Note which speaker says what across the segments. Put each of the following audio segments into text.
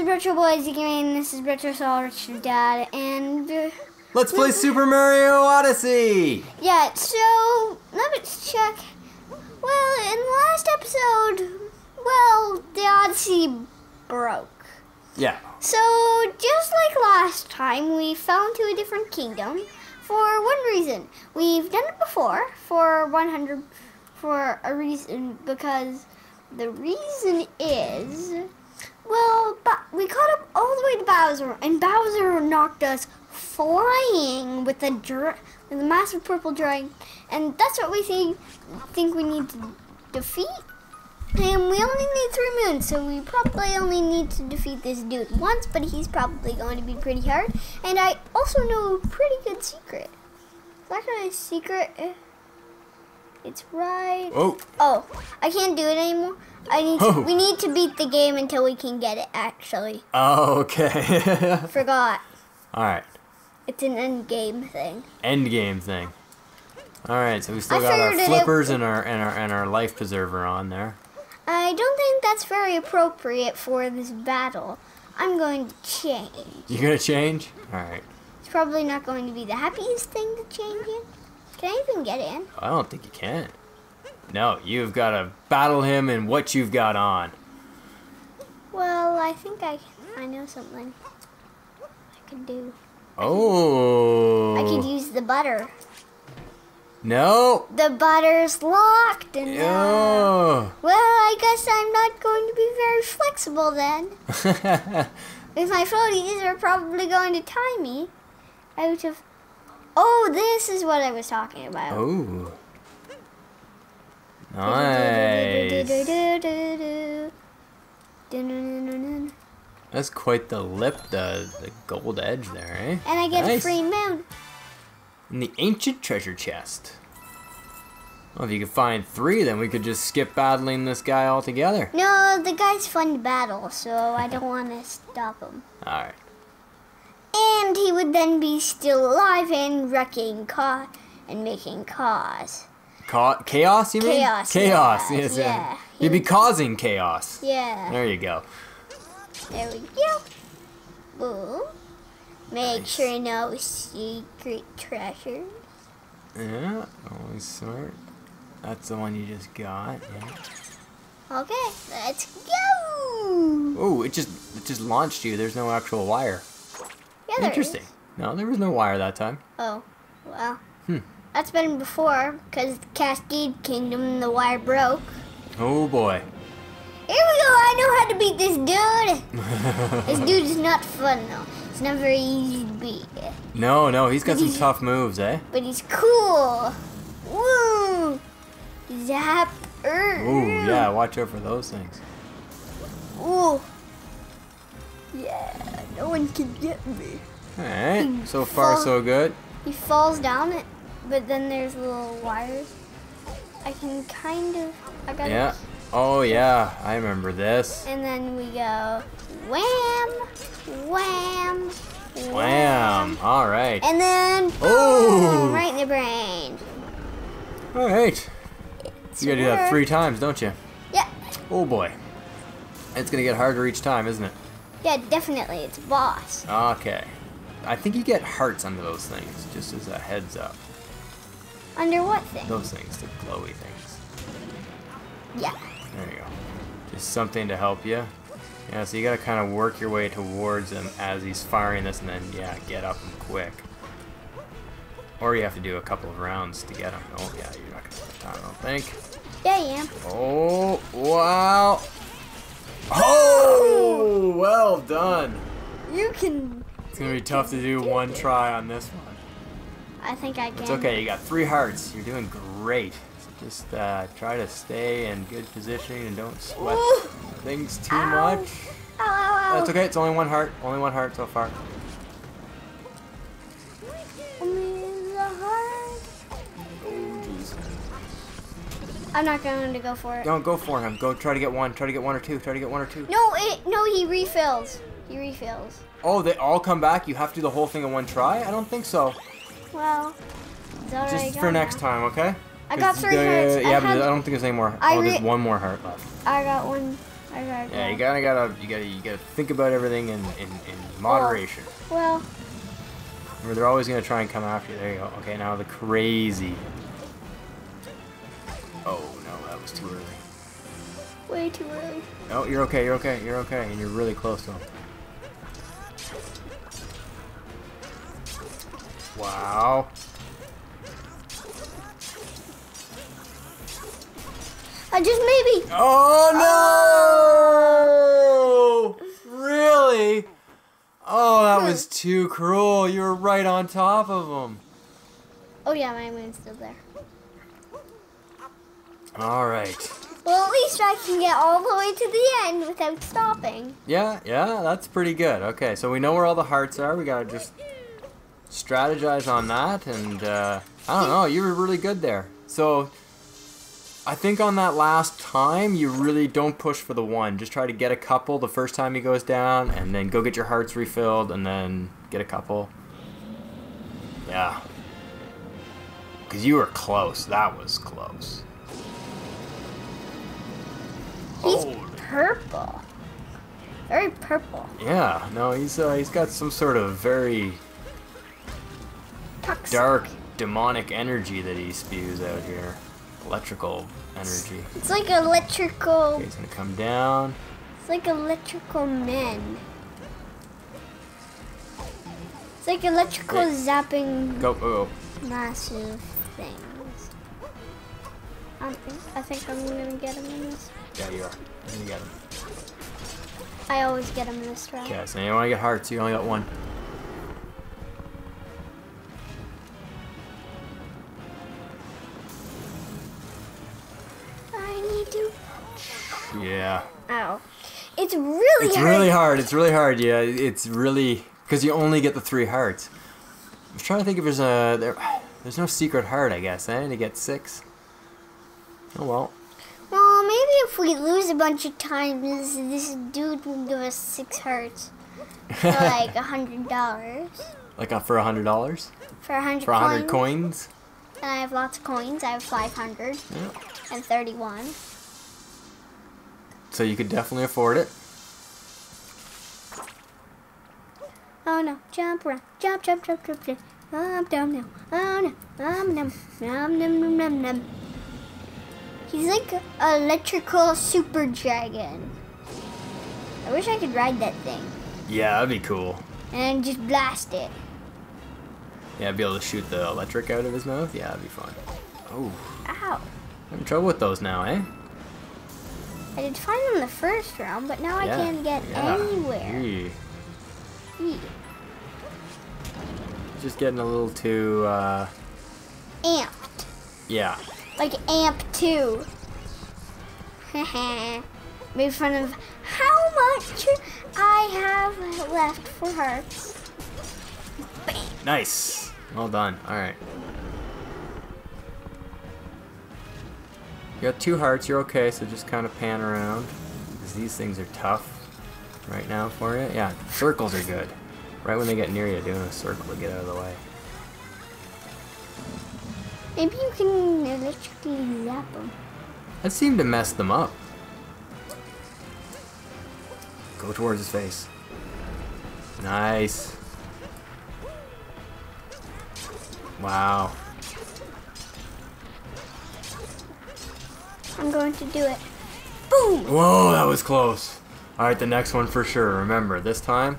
Speaker 1: is Retro Boys again. This is Retro Sol Richard Dad, and uh,
Speaker 2: Let's play Super Mario Odyssey!
Speaker 1: yeah. So let's check. Well, in the last episode, well, the Odyssey broke.
Speaker 2: Yeah.
Speaker 1: So just like last time, we fell into a different kingdom for one reason. We've done it before for 100 for a reason because the reason is well, ba- we caught up all the way to Bowser, and Bowser knocked us flying with a dra- with a massive purple dragon, and that's what we think think we need to defeat. And we only need three moons, so we probably only need to defeat this dude once, but he's probably going to be pretty hard. And I also know a pretty good secret. That kind of secret. It's right.
Speaker 2: Oh,
Speaker 1: Oh, I can't do it anymore. I need. To,
Speaker 2: Oh.
Speaker 1: We need to beat the game until we can get it. Actually,
Speaker 2: oh okay.
Speaker 1: forgot.
Speaker 2: Alright.
Speaker 1: It's an end game thing.
Speaker 2: End game thing. Alright, so we still
Speaker 1: I
Speaker 2: got our flippers and our and our and our life preserver on there.
Speaker 1: I don't think that's very appropriate for this battle. I'm going to change.
Speaker 2: You're gonna change? Alright.
Speaker 1: It's probably not going to be the happiest thing to change in. Can I even get in?
Speaker 2: I don't think you can. No, you've got to battle him in what you've got on.
Speaker 1: Well, I think I I know something I could do.
Speaker 2: Oh.
Speaker 1: I could use the butter.
Speaker 2: No.
Speaker 1: The butter's locked and uh,
Speaker 2: Oh.
Speaker 1: well, I guess I'm not going to be very flexible then. If my floaties are probably going to tie me out of. Oh, this is what I was talking about.
Speaker 2: oh. Nice. That's quite the lip, the the gold edge there, eh?
Speaker 1: And I get a free moon.
Speaker 2: In the ancient treasure chest. Well, if you could find three, then we could just skip battling this guy altogether.
Speaker 1: No, the guy's fun to battle, so I don't want to stop him.
Speaker 2: Alright.
Speaker 1: And he would then be still alive and wrecking ca- and making cause.
Speaker 2: Ca- chaos, you mean?
Speaker 1: Chaos,
Speaker 2: Chaos,
Speaker 1: yeah,
Speaker 2: yes.
Speaker 1: yeah.
Speaker 2: You'd be causing chaos.
Speaker 1: Yeah.
Speaker 2: There you go.
Speaker 1: There we go. Boom. Make
Speaker 2: Nice.
Speaker 1: sure no secret treasure.
Speaker 2: Yeah, always smart. That's the one you just got. Yeah.
Speaker 1: Okay, let's go.
Speaker 2: Oh, it just it just launched you. There's no actual wire.
Speaker 1: Yeah, there
Speaker 2: Interesting. No, there was no wire that time.
Speaker 1: Oh, well.
Speaker 2: Hmm.
Speaker 1: That's been before, because Cascade Kingdom, the wire broke.
Speaker 2: Oh boy.
Speaker 1: Here we go, I know how to beat this dude. this dude is not fun, though. It's not very easy to beat.
Speaker 2: No, no, he's got some tough moves, eh?
Speaker 1: But he's cool. Woo! Zap.
Speaker 2: Ooh, yeah, watch out for those things.
Speaker 1: Ooh. Yeah, no one can get me.
Speaker 2: Alright, so far so good.
Speaker 1: He falls down it, but then there's little wires. I can kind of. I got
Speaker 2: Yeah. Oh yeah, I remember this.
Speaker 1: And then we go wham, wham,
Speaker 2: Wham! Alright.
Speaker 1: and then
Speaker 2: Oh!
Speaker 1: boom, right in the brain.
Speaker 2: Alright. You gotta do that three times, don't you?
Speaker 1: Yeah,
Speaker 2: Oh boy. It's gonna get harder each time, isn't it?
Speaker 1: yeah, definitely. It's boss.
Speaker 2: Okay. I think you get hearts under those things, just as a heads up.
Speaker 1: Under what thing?
Speaker 2: Those things, the glowy things.
Speaker 1: Yeah.
Speaker 2: There you go. Just something to help you. Yeah, so you gotta kind of work your way towards him as he's firing this, and then, yeah, get up him quick. Or you have to do a couple of rounds to get him. Oh, yeah, you're not gonna have time, I don't think.
Speaker 1: Yeah, I am.
Speaker 2: Oh, wow. Oh, well done.
Speaker 1: You can.
Speaker 2: It's gonna be tough to do one try on this one.
Speaker 1: I think I can.
Speaker 2: It's okay, you got three hearts. You're doing great. So just uh, try to stay in good positioning and don't sweat
Speaker 1: Ooh.
Speaker 2: things too
Speaker 1: Ow.
Speaker 2: much.
Speaker 1: Ow, ow.
Speaker 2: That's okay, it's only one heart. Only one heart so far.
Speaker 1: Only the heart.
Speaker 2: Jeez.
Speaker 1: I'm not going to go for it.
Speaker 2: Don't go for him. Go try to get one. Try to get one or two. Try to get one or two.
Speaker 1: No, it. No, he refills. He refills.
Speaker 2: Oh, they all come back? You have to do the whole thing in one try? I don't think so.
Speaker 1: Well,
Speaker 2: Just for next
Speaker 1: now.
Speaker 2: time, okay?
Speaker 1: I got three hearts. I
Speaker 2: Yeah, but
Speaker 1: had-
Speaker 2: I don't think there's any more.
Speaker 1: I
Speaker 2: oh, there's one more heart left.
Speaker 1: I got one. I gotta
Speaker 2: Yeah,
Speaker 1: go.
Speaker 2: you gotta gotta you gotta you gotta think about everything in, in, in moderation.
Speaker 1: Well,
Speaker 2: Or they're always gonna try and come after you. There you go. Okay, now the crazy. Oh no, that was too early.
Speaker 1: way too early.
Speaker 2: Oh, you're okay, you're okay, you're okay, and you're really close to him. Wow.
Speaker 1: I just maybe.
Speaker 2: Oh no! Oh. Really? Oh, that was too cruel. You were right on top of him.
Speaker 1: Oh yeah, my moon's still there.
Speaker 2: All right.
Speaker 1: Well, at least I can get all the way to the end without stopping.
Speaker 2: Yeah, yeah, that's pretty good. Okay, so we know where all the hearts are. We gotta just strategize on that, and uh, I don't know. You were really good there. So I think on that last time, you really don't push for the one. Just try to get a couple the first time he goes down, and then go get your hearts refilled, and then get a couple. Yeah. Because you were close. That was close.
Speaker 1: He's
Speaker 2: Holy
Speaker 1: purple. Very purple.
Speaker 2: Yeah, no, he's uh, he's got some sort of very
Speaker 1: Toxic.
Speaker 2: dark demonic energy that he spews out here. Electrical energy.
Speaker 1: It's like electrical.
Speaker 2: Okay, he's gonna come down.
Speaker 1: It's like electrical men. It's like electrical
Speaker 2: Hey.
Speaker 1: zapping
Speaker 2: Go, oh,
Speaker 1: massive things. I think, I think I'm gonna get him in this.
Speaker 2: yeah, you are. You got him.
Speaker 1: I always get him in this round.
Speaker 2: Okay, so you wanna get hearts, you only got one. Yeah.
Speaker 1: Ow. It's really
Speaker 2: It's
Speaker 1: hard.
Speaker 2: really hard, it's really hard, yeah. It's really, because you only get the three hearts. I'm trying to think if there's a, there, there's no secret heart, I guess, eh, to get six. Oh well.
Speaker 1: Well, maybe if we lose a bunch of times, this dude will give us six hearts for like a hundred dollars.
Speaker 2: Like uh, for a hundred dollars?
Speaker 1: For a hundred
Speaker 2: For a hundred
Speaker 1: coins.
Speaker 2: coins?
Speaker 1: And I have lots of coins. I have 500
Speaker 2: Yeah.
Speaker 1: and 31.
Speaker 2: So you could definitely afford it.
Speaker 1: Oh no, jump around. Jump, jump, jump, jump, jump. Um, down now. Oh no. Um, num, num, num, num, num, num. He's like an electrical super dragon. I wish I could ride that thing
Speaker 2: Yeah, that'd be cool.
Speaker 1: and just blast it.
Speaker 2: Yeah, I'd be able to shoot the electric out of his mouth. Yeah, that'd be fun. Oh,
Speaker 1: Ow.
Speaker 2: having trouble with those now, eh?
Speaker 1: I did fine in the first round, but now
Speaker 2: yeah.
Speaker 1: I can't get
Speaker 2: yeah.
Speaker 1: anywhere.
Speaker 2: Just getting a little too, uh,
Speaker 1: Amped.
Speaker 2: yeah.
Speaker 1: Like amp 2. Made fun of how much I have left for hearts.
Speaker 2: Nice. Well done. All right. You got two hearts. You're okay. So just kind of pan around. 'Cause these things are tough right now for you. Yeah, circles are good. Right when they get near you, doing a circle to get out of the way.
Speaker 1: Maybe you can electrically zap them.
Speaker 2: That seemed to mess them up. Go towards his face. Nice. Wow.
Speaker 1: I'm going to do it. Boom!
Speaker 2: Whoa, that was close. Alright, the next one for sure. Remember, this time,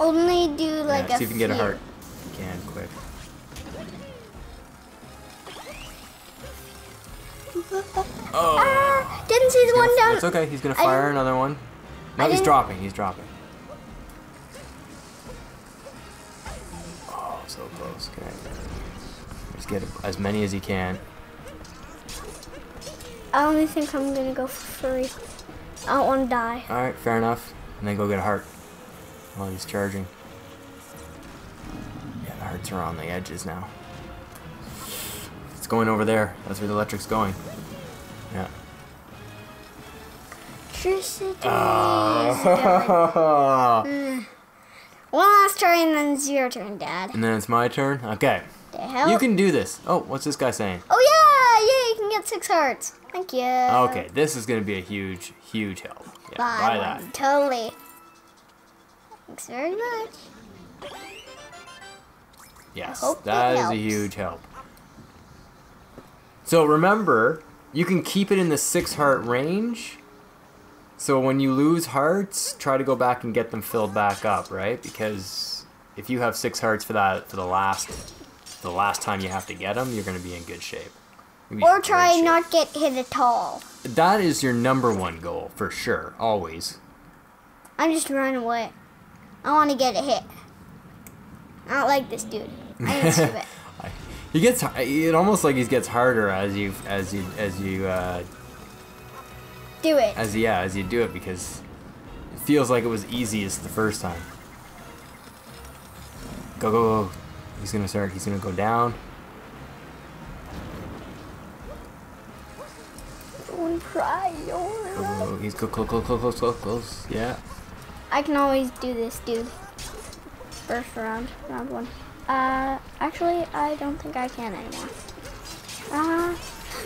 Speaker 1: Only do like
Speaker 2: yeah,
Speaker 1: a
Speaker 2: see if you can get a heart. You can, quick. Oh.
Speaker 1: Ah, didn't see the one down.
Speaker 2: It's okay, he's gonna fire another one. No, he's dropping, he's dropping. Oh, so close. Okay. Just get as many as you can.
Speaker 1: I only think I'm gonna go for free. I don't want to die.
Speaker 2: Alright, fair enough. And then go get a heart while he's charging. Yeah, the hearts are on the edges now. It's going over there. That's where the electric's going. Yeah. Oh.
Speaker 1: One last turn, and then it's your turn, Dad.
Speaker 2: and then it's my turn. Okay. You can do this. Oh, what's this guy saying?
Speaker 1: Oh yeah, six hearts. Thank you.
Speaker 2: Okay, this is gonna be a huge, huge help. Yeah,
Speaker 1: Buy
Speaker 2: buy that.
Speaker 1: Totally. Thanks very much.
Speaker 2: Yes, that
Speaker 1: is
Speaker 2: is a huge help. So remember, you can keep it in the six heart range. So when you lose hearts, try to go back and get them filled back up, right? Because if you have six hearts for that for the last the last time you have to get them, you're going to be in good shape. You'll be in
Speaker 1: Or try
Speaker 2: shape.
Speaker 1: not get hit at all.
Speaker 2: That is your number one goal for sure, always.
Speaker 1: I'm just running away. I want to get a hit. I don't like this dude. I ain't stupid.
Speaker 2: He gets it almost like he gets harder as you as you as you uh,
Speaker 1: Do it.
Speaker 2: as yeah as you do it because it feels like it was easiest the first time. Go go go! He's gonna start. He's gonna go down.
Speaker 1: Don't try.
Speaker 2: Go, go, go. He's close close close close close close. Yeah.
Speaker 1: I can always do this, dude. First round, round one. Uh, actually, I don't think I can anymore. Uh,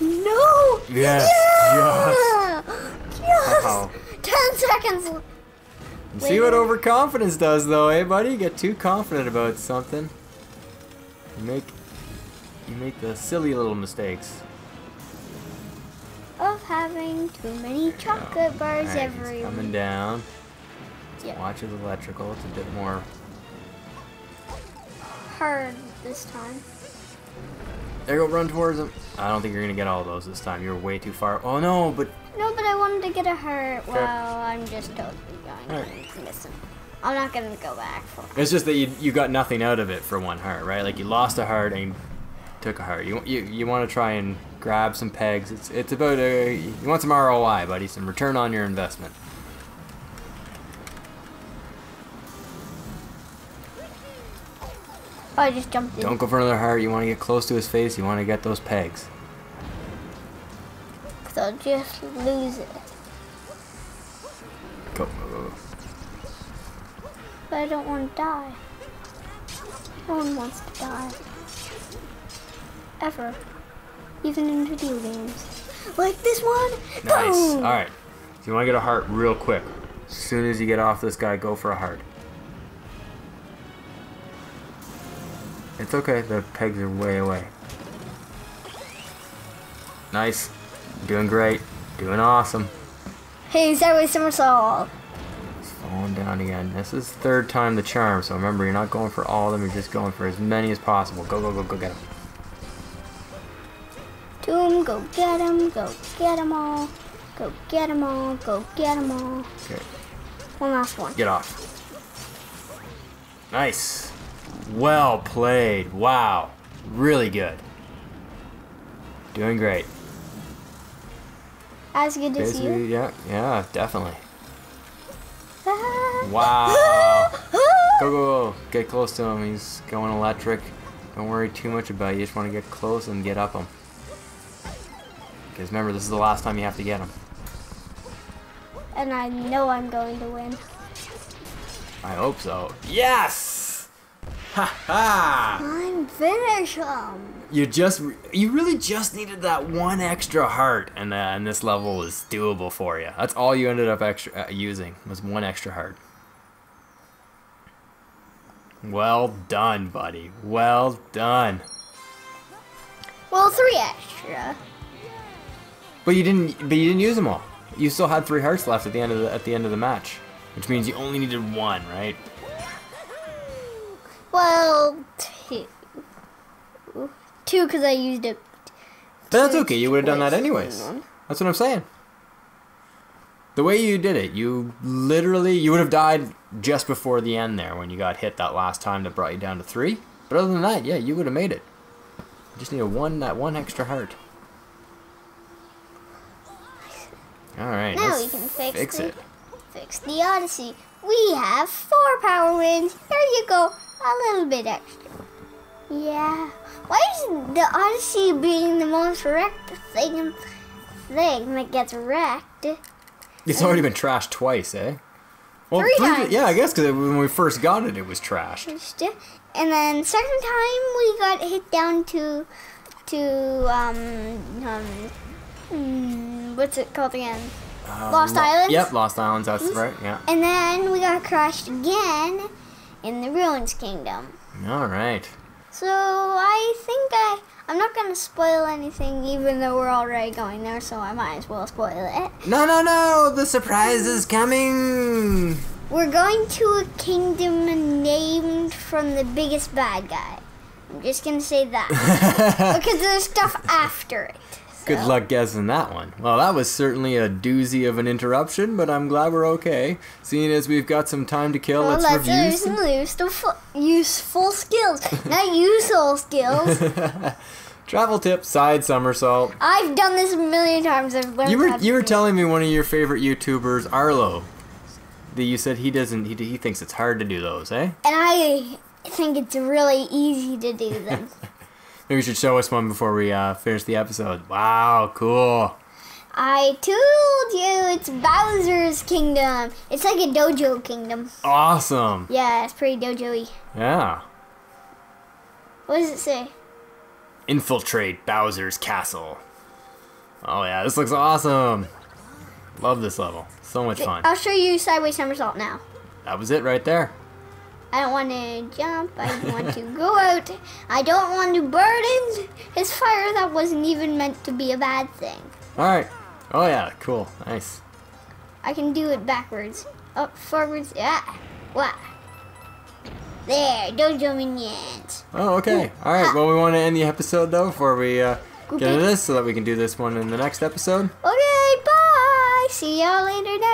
Speaker 1: no!
Speaker 2: Yes,
Speaker 1: Yeah! Yes!
Speaker 2: Wow.
Speaker 1: Ten seconds.
Speaker 2: see what overconfidence does, though, eh, buddy? You get too confident about something. You make you make the silly little mistakes.
Speaker 1: Of having too many chocolate bars
Speaker 2: he's coming down.
Speaker 1: Yeah.
Speaker 2: Watch his electrical. It's a bit more.
Speaker 1: hard this time.
Speaker 2: There you go. Run towards him. I don't think you're gonna get all those this time. You're way too far. Oh no! But
Speaker 1: No, but I wanted to get a heart.
Speaker 2: Okay.
Speaker 1: Well, I'm just totally going
Speaker 2: Alright.
Speaker 1: to miss him. I'm not gonna go back for.
Speaker 2: it's just that you you got nothing out of it for one heart, right? Like you lost a heart and took a heart. You you you want to try and grab some pegs. It's it's about a you want some ROI, buddy. Some return on your investment.
Speaker 1: Oh, I just jumped in.
Speaker 2: Don't go for another heart. You want to get close to his face. You want to get those pegs.
Speaker 1: Cause I'll just lose it.
Speaker 2: Go. go, go, go.
Speaker 1: But I don't want to die. No one wants to die. Ever. Even in video games. Like this one.
Speaker 2: Nice.
Speaker 1: Boom!
Speaker 2: All right. So you want to get a heart real quick. As soon as you get off this guy, go for a heart. It's okay. The pegs are way away. Nice. Doing great. Doing awesome.
Speaker 1: Hey, sideways somersault.
Speaker 2: He's falling down again. This is third time the charm, so remember, you're not going for all of them. You're just going for as many as possible. Go, go, go, go get them.
Speaker 1: Doom, go get him, go get them all. Go get them all, go get them all.
Speaker 2: Okay.
Speaker 1: One last one.
Speaker 2: Get off. Nice. Well played. Wow. Really good. Doing great.
Speaker 1: As good as
Speaker 2: Basically,
Speaker 1: you.
Speaker 2: yeah, yeah, definitely. Wow. Go, go, go. Get close to him. He's going electric. Don't worry too much about it. You just want to get close and get up him. Because remember, this is the last time you have to get him.
Speaker 1: and I know I'm going to win.
Speaker 2: I hope so. Yes! Ha ha!
Speaker 1: I'm finish 'em.
Speaker 2: You just, you really just needed that one extra heart, and uh, and this level is doable for you. That's all you ended up extra uh, using was one extra heart. Well done, buddy. Well done.
Speaker 1: Well, three extra.
Speaker 2: But you didn't, but you didn't use them all. You still had three hearts left at the end of the at the end of the match, which means you only needed one, right?
Speaker 1: Well, two. Two because I used it.
Speaker 2: But that's okay. You would have done that anyways. That's what I'm saying. The way you did it, you literally you would have died just before the end there when you got hit that last time that brought you down to three. But other than that, yeah, you would have made it. You just needed one that one extra heart. All right,
Speaker 1: Now we can fix,
Speaker 2: fix
Speaker 1: the,
Speaker 2: it.
Speaker 1: Fix the Odyssey. We have four power wins. There you go. A little bit extra. Yeah. Why is the Odyssey being the most wrecked thing, thing that gets wrecked?
Speaker 2: It's already been trashed twice, eh? Well,
Speaker 1: Three
Speaker 2: previ-
Speaker 1: times.
Speaker 2: Yeah, I guess because when we first got it, it was trashed.
Speaker 1: And then second time we got hit down to to um um mm, what's it called again?
Speaker 2: Uh,
Speaker 1: Lost
Speaker 2: Lo-
Speaker 1: Islands?
Speaker 2: Yep, Lost Islands. That's right. Yeah.
Speaker 1: And then we got crashed again in the Ruins Kingdom.
Speaker 2: All right.
Speaker 1: So I think I I'm not gonna spoil anything, even though we're already going there. So I might as well spoil it.
Speaker 2: No, no, no! The surprise is coming.
Speaker 1: We're going to a kingdom named from the biggest bad guy. I'm just gonna say that because there's stuff after it.
Speaker 2: Good
Speaker 1: So-
Speaker 2: luck guessing that one. Well, that was certainly a doozy of an interruption, but I'm glad we're okay. Seeing as we've got some time to kill,
Speaker 1: Well,
Speaker 2: let's,
Speaker 1: let's
Speaker 2: review
Speaker 1: use
Speaker 2: some.
Speaker 1: useful, useful skills, not useful skills.
Speaker 2: Travel tip: side somersault.
Speaker 1: I've done this a million times. I've learned.
Speaker 2: You were you were telling me one of your favorite YouTubers, Arlo. That you said he doesn't. He, he thinks it's hard to do those, eh?
Speaker 1: and I think it's really easy to do them.
Speaker 2: Maybe you should show us one before we uh, finish the episode. Wow, cool.
Speaker 1: I told you it's Bowser's kingdom. It's like a dojo kingdom.
Speaker 2: Awesome.
Speaker 1: Yeah, it's pretty dojo-y.
Speaker 2: Yeah.
Speaker 1: What does it say?
Speaker 2: Infiltrate Bowser's castle. Oh yeah, this looks awesome. Love this level. So much fun.
Speaker 1: I'll show you sideways somersault now.
Speaker 2: That was it right there.
Speaker 1: I don't want to jump. I want to go out. I don't want to burn his fire. That wasn't even meant to be a bad thing.
Speaker 2: All right. Oh yeah, cool. Nice.
Speaker 1: I can do it backwards. Up, forwards. Yeah. What? There, Don't jump in yet.
Speaker 2: Oh, okay. All right. Well, we want to end the episode though before we uh, get into this, so that we can do this one in the next episode.
Speaker 1: Okay, bye. See y'all later next.